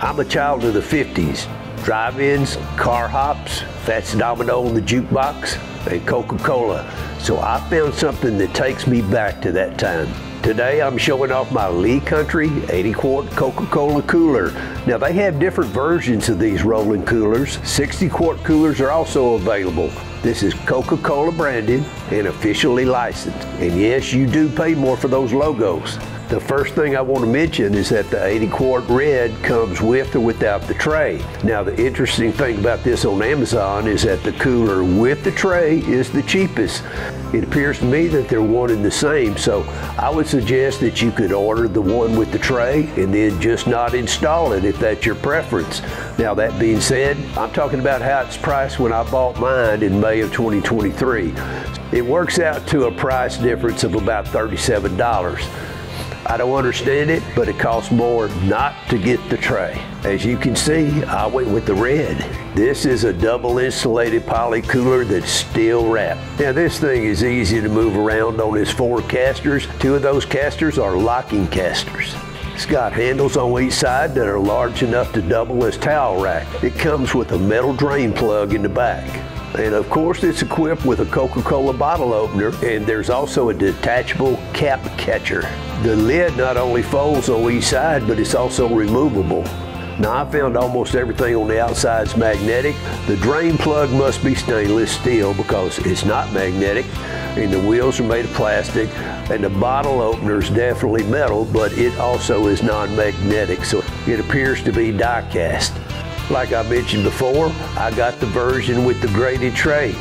I'm a child of the 50s. Drive-ins, car hops, Fats Domino on the jukebox, and Coca-Cola. So I found something that takes me back to that time. Today I'm showing off my Leigh Country 80 quart Coca-Cola cooler. Now they have different versions of these rolling coolers. 60 quart coolers are also available. This is Coca-Cola branded and officially licensed. And yes, you do pay more for those logos. The first thing I want to mention is that the 80 quart red comes with or without the tray. Now the interesting thing about this on Amazon is that the cooler with the tray is the cheapest. It appears to me that they're one and the same, so I would suggest that you could order the one with the tray and then just not install it if that's your preference. Now that being said, I'm talking about how it's priced when I bought mine in May of 2023. It works out to a price difference of about $37. I don't understand it, but it costs more not to get the tray. As you can see, I went with the red. This is a double insulated poly cooler that's steel wrapped. Now this thing is easy to move around on its four casters. Two of those casters are locking casters. It's got handles on each side that are large enough to double as towel rack. It comes with a metal drain plug in the back. And of course it's equipped with a Coca-Cola bottle opener and there's also a detachable cap catcher. The lid not only folds on each side but it's also removable. Now I found almost everything on the outside is magnetic. The drain plug must be stainless steel because it's not magnetic and the wheels are made of plastic and the bottle opener is definitely metal but it also is non-magnetic so it appears to be die cast. Like I mentioned before, I got the version with the graded tray.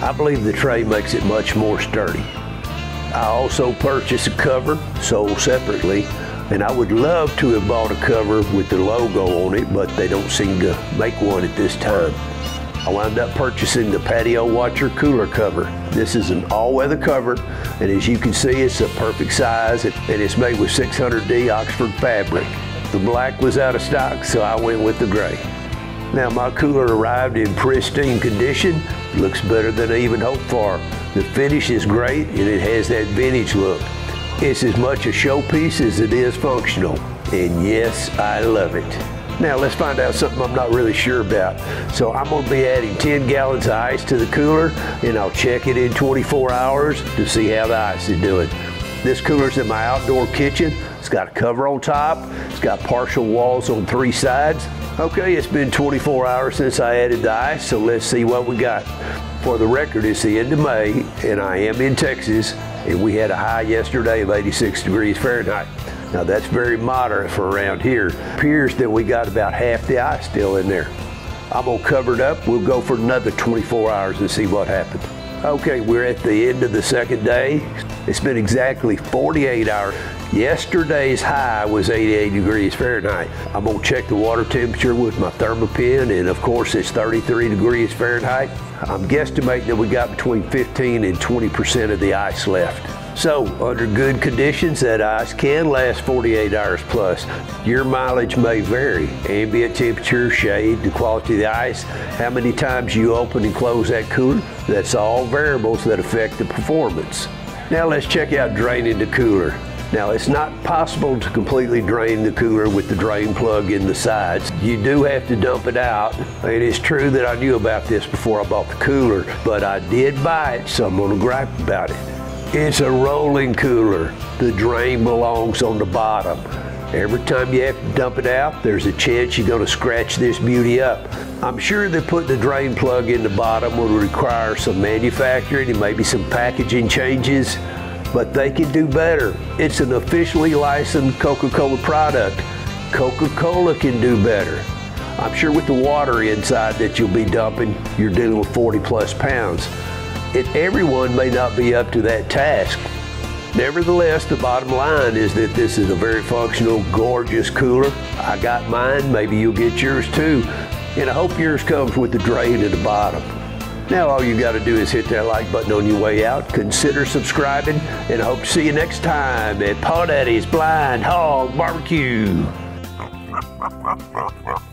I believe the tray makes it much more sturdy. I also purchased a cover, sold separately, and I would love to have bought a cover with the logo on it, but they don't seem to make one at this time. I wound up purchasing the Patio Watcher cooler cover. This is an all-weather cover, and as you can see, it's a perfect size, and it's made with 600D Oxford fabric. The black was out of stock, so I went with the gray. Now my cooler arrived in pristine condition. Looks better than I even hoped for. The finish is great and it has that vintage look. It's as much a showpiece as it is functional. And yes, I love it. Now let's find out something I'm not really sure about. So I'm gonna be adding 10 gallons of ice to the cooler and I'll check it in 24 hours to see how the ice is doing. This cooler's in my outdoor kitchen. It's got a cover on top. It's got partial walls on three sides. Okay, it's been 24 hours since I added the ice, so let's see what we got. For the record, it's the end of May, and I am in Texas, and we had a high yesterday of 86 degrees Fahrenheit. Now that's very moderate for around here. Appears that we got about half the ice still in there. I'm gonna cover it up. We'll go for another 24 hours and see what happens. Okay, we're at the end of the second day. It's been exactly 48 hours. Yesterday's high was 88 degrees Fahrenheit. I'm gonna check the water temperature with my Thermapen, and of course it's 33 degrees Fahrenheit. I'm guesstimating that we got between 15 and 20% of the ice left. So, under good conditions, that ice can last 48 hours plus. Your mileage may vary. Ambient temperature, shade, the quality of the ice, how many times you open and close that cooler, that's all variables that affect the performance. Now let's check out draining the cooler. Now it's not possible to completely drain the cooler with the drain plug in the sides. You do have to dump it out. It is true that I knew about this before I bought the cooler, but I did buy it, so I'm gonna gripe about it. It's a rolling cooler. The drain belongs on the bottom. Every time you have to dump it out, there's a chance you're gonna scratch this beauty up. I'm sure that putting the drain plug in the bottom would require some manufacturing and maybe some packaging changes but they can do better. It's an officially licensed Coca-Cola product. Coca-Cola can do better. I'm sure with the water inside that you'll be dumping, you're dealing with 40 plus pounds. Everyone may not be up to that task. Nevertheless, the bottom line is that this is a very functional, gorgeous cooler. I got mine, maybe you'll get yours too. And I hope yours comes with the drain at the bottom. Now all you got to do is hit that like button on your way out. Consider subscribing, and I hope to see you next time at Paw Daddy's BlindHawg Barbecue.